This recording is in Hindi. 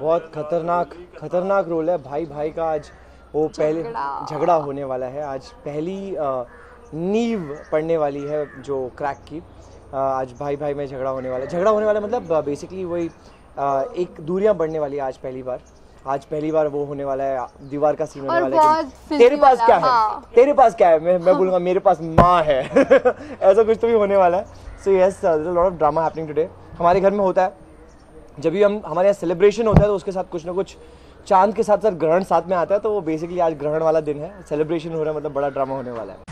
बहुत खतरनाक खतरनाक रोल है। भाई भाई का आज वो पहले झगड़ा। होने वाला है। आज पहली नींव पड़ने वाली है जो क्रैक की। आज भाई भाई में झगड़ा होने वाला है। झगड़ा होने वाला मतलब बेसिकली वही एक दूरियाँ बढ़ने वाली है आज पहली बार। आज पहली बार वो होने वाला है दीवार का सीन होने वाला है। तेरे पास क्या है? हाँ। तेरे पास क्या है? मैं मैं बोलूँगा मेरे पास माँ है। ऐसा कुछ तो भी होने वाला है। So yes lot of drama happening today हमारे घर में होता है। जब भी हम, हमारे यहाँ सेलिब्रेशन होता है तो उसके साथ कुछ ना कुछ, चाँद के साथ साथ ग्रहण साथ में आता है तो वो बेसिकली आज ग्रहण वाला दिन है। सेलिब्रेशन हो रहा है मतलब बड़ा ड्रामा होने वाला है।